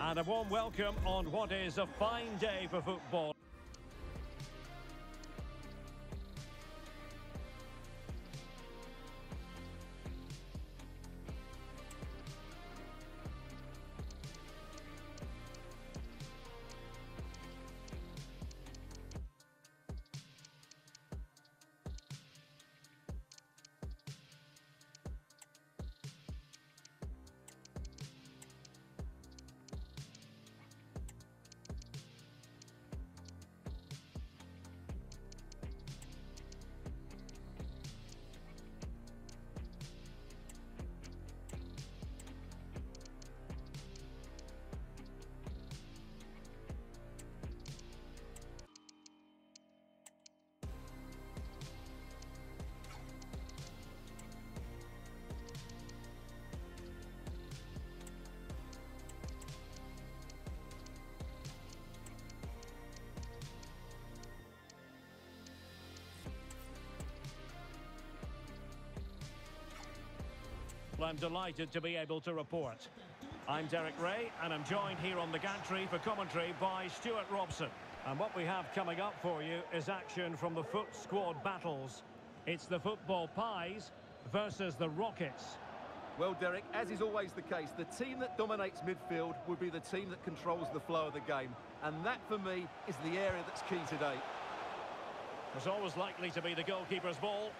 And a warm welcome on what is a fine day for football. I'm delighted to be able to report. I'm Derek Ray, and I'm joined here on the gantry for commentary by Stuart Robson. And what we have coming up for you is action from the FUT squad battles. It's the football pies versus the Rockets. Well, Derek, as is always the case, the team that dominates midfield will be the team that controls the flow of the game. And that, for me, is the area that's key today. It's always likely to be the goalkeeper's ball.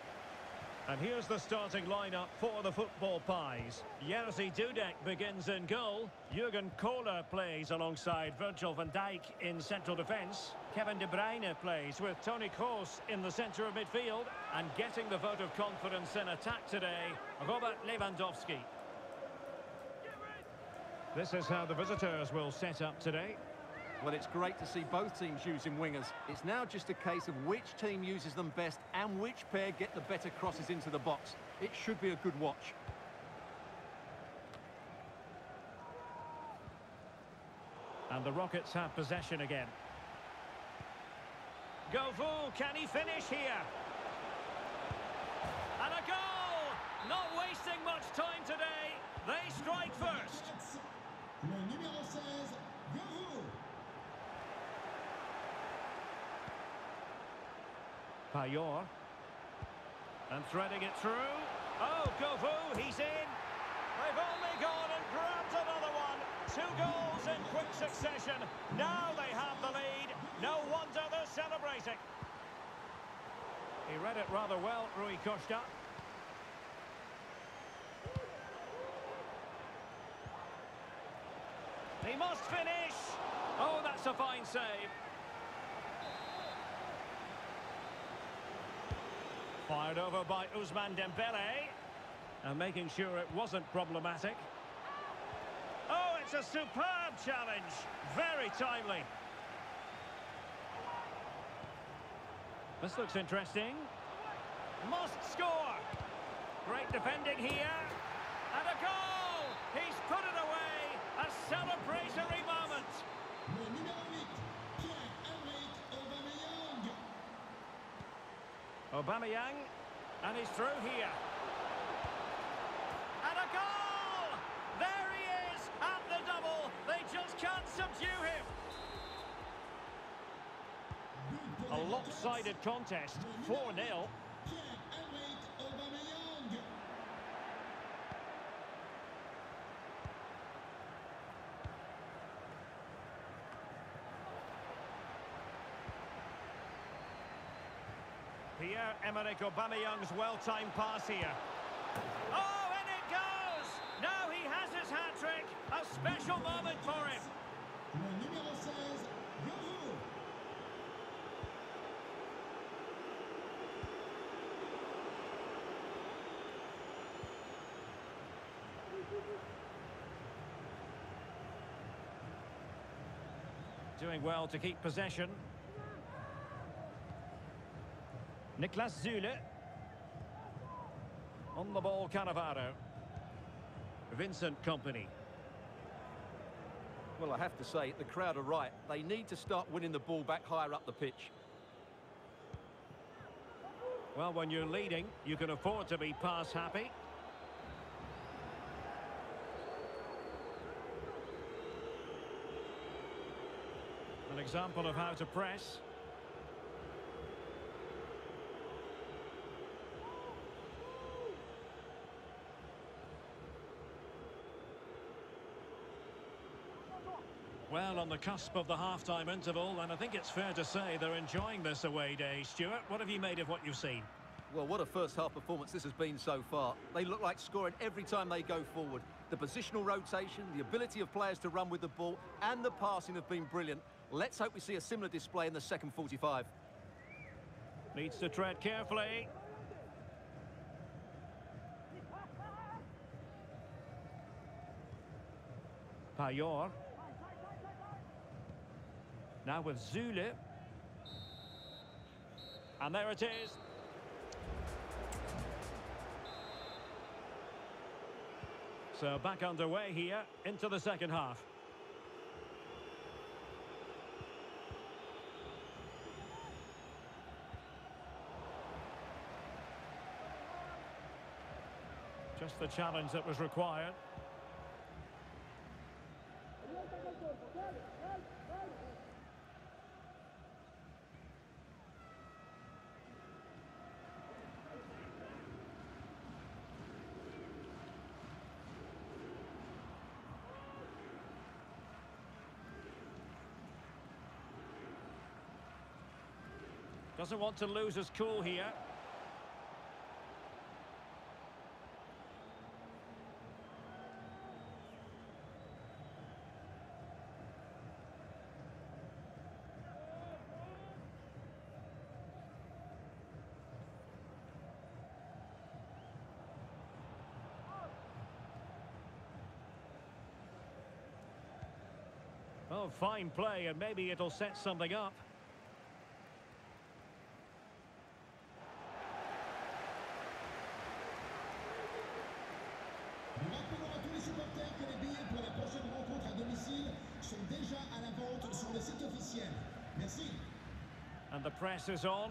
And here's the starting lineup for the football pies. Jerzy Dudek begins in goal. Jurgen Kohler plays alongside Virgil van Dijk in central defence. Kevin De Bruyne plays with Toni Kroos in the centre of midfield. And getting the vote of confidence in attack today, Robert Lewandowski. This is how the visitors will set up today. Well, it's great to see both teams using wingers. It's now just a case of which team uses them best and which pair get the better crosses into the box. It should be a good watch. And the Rockets have possession again. Govou, can he finish here? And a goal! Not wasting much time today. They strike first. Payet. And threading it through. Oh, Govou, he's in. They've only gone and grabbed another one. Two goals in quick succession. Now they have the lead. No wonder they're celebrating. He read it rather well, Rui Costa. He must finish. Oh, that's a fine save. Fired over by Ousmane Dembele. And making sure it wasn't problematic. Oh, it's a superb challenge. Very timely. This looks interesting. Must score. Great defending here. And a goal! He's put it away. A celebratory moment. Aubameyang, and he's through here. And a goal! There he is, at the double. They just can't subdue him. A lopsided contest, 4-0. Pierre-Emerick Aubameyang's well-timed pass here. Oh, and it goes! Now he has his hat-trick. A special moment for him. Doing well to keep possession. Niklas Süle. On the ball, Cannavaro. Vincent Kompany. Well, I have to say, the crowd are right. They need to start winning the ball back higher up the pitch. Well, when you're leading, you can afford to be pass happy. An example of how to press. Well, on the cusp of the half-time interval, and I think it's fair to say they're enjoying this away day. Stuart, what have you made of what you've seen? Well, what a first-half performance this has been so far. They look like scoring every time they go forward. The positional rotation, the ability of players to run with the ball, and the passing have been brilliant. Let's hope we see a similar display in the second 45. Needs to tread carefully. Payet. Now with Süle. And there it is. So back underway here into the second half. Just the challenge that was required. Doesn't want to lose his cool here. Oh, fine play, and maybe it'll set something up. Sur le site officiel. Merci. And the press is on.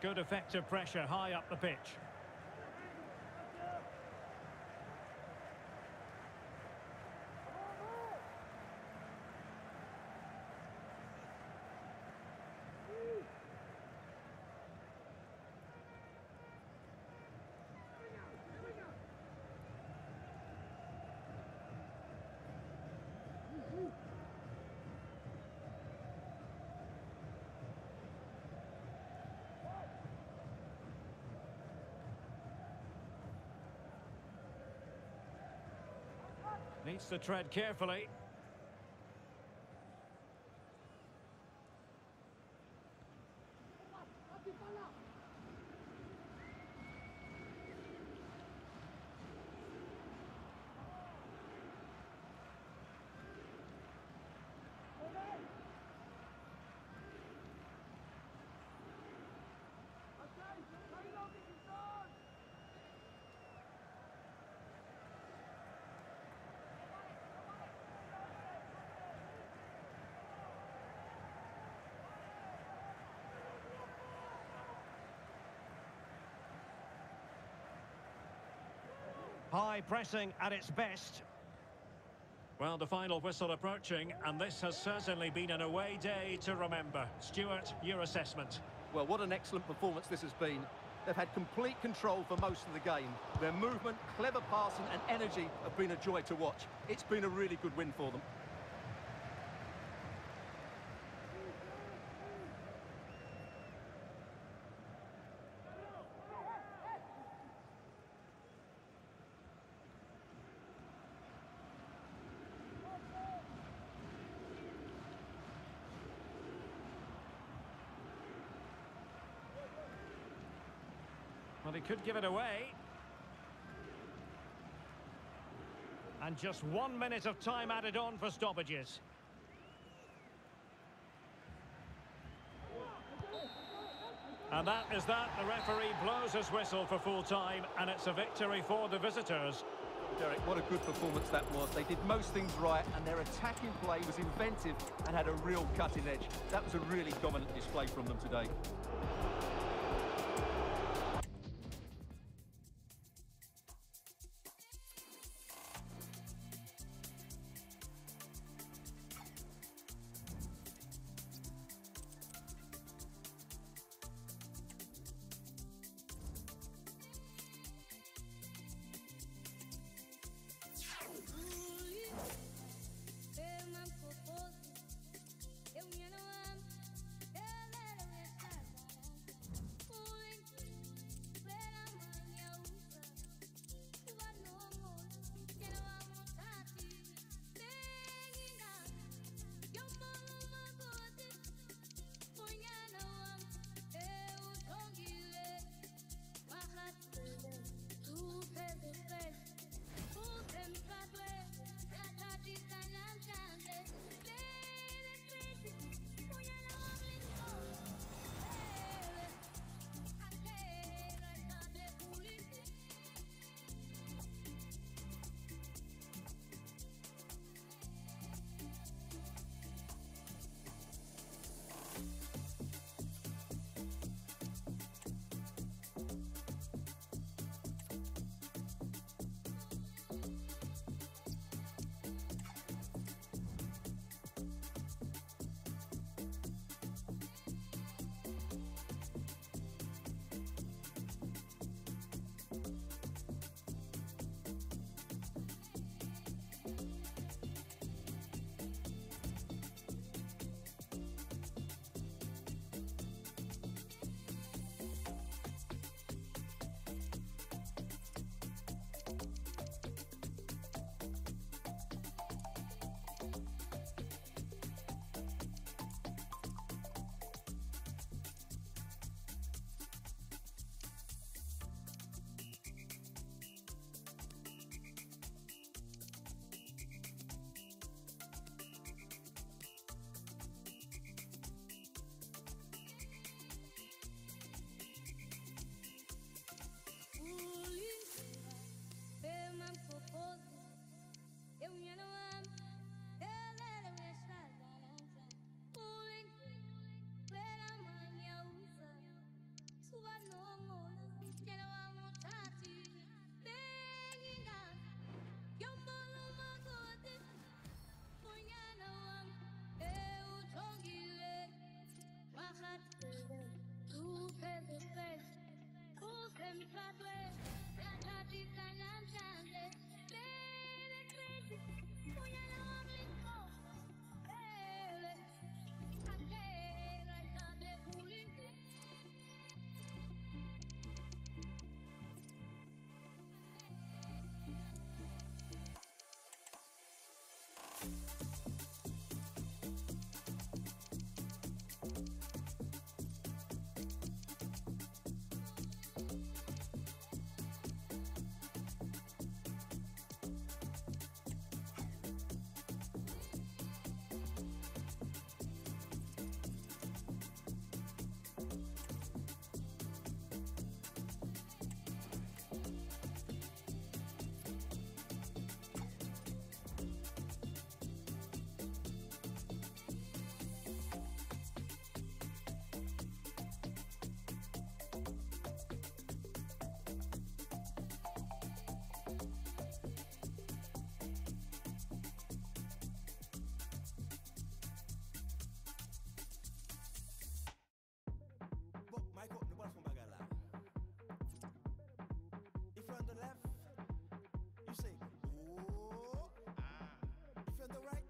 Good effective pressure high up the pitch. Needs to tread carefully. High pressing at its best. Well, the final whistle approaching, and this has certainly been an away day to remember. Stuart, your assessment. Well, what an excellent performance this has been. They've had complete control for most of the game. Their movement, clever passing and energy have been a joy to watch. It's been a really good win for them. could give it away. And just one minute of time added on for stoppages. And that is that. The referee blows his whistle for full time, and it's a victory for the visitors. Derek, what a good performance that was. They did most things right, and their attacking play was inventive and had a real cutting edge. That was a really dominant display from them today. the right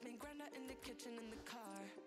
with me, in the kitchen in the car.